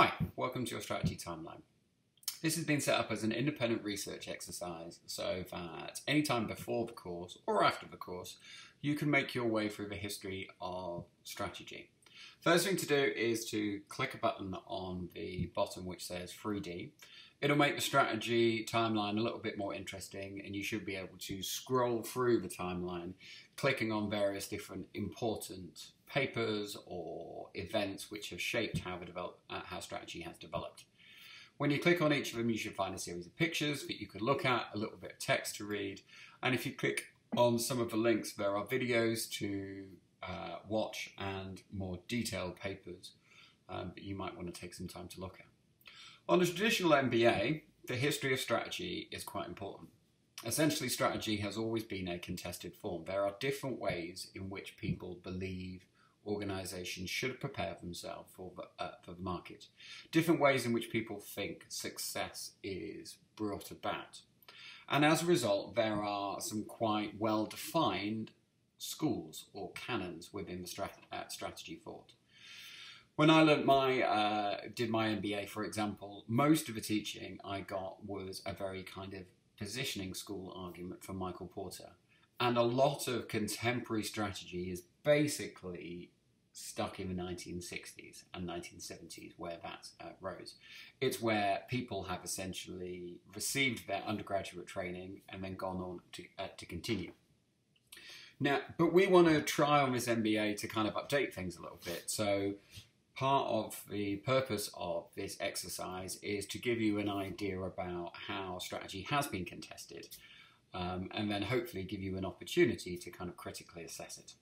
Hi, welcome to your strategy timeline. This has been set up as an independent research exercise so that anytime before the course or after the course, you can make your way through the history of strategy. First thing to do is to click a button on the bottom which says 3D. It'll make the strategy timeline a little bit more interesting and you should be able to scroll through the timeline clicking on various different important papers or events which have shaped how, develop, uh, how strategy has developed. When you click on each of them, you should find a series of pictures that you can look at, a little bit of text to read, and if you click on some of the links, there are videos to uh, watch and more detailed papers um, that you might want to take some time to look at. On a traditional MBA, the history of strategy is quite important. Essentially, strategy has always been a contested form. There are different ways in which people believe organizations should prepare themselves for the, uh, for the market. Different ways in which people think success is brought about. And as a result, there are some quite well defined schools or canons within the strat- uh, strategy thought. When I learned my uh, did my MBA, for example, most of the teaching I got was a very kind of positioning school argument from Michael Porter, and a lot of contemporary strategy is basically stuck in the 1960s and 1970s where that uh, rose. It's where people have essentially received their undergraduate training and then gone on to, uh, to continue. Now, but we want to try on this MBA to kind of update things a little bit. So, part of the purpose of this exercise is to give you an idea about how strategy has been contested um, and then hopefully give you an opportunity to kind of critically assess it.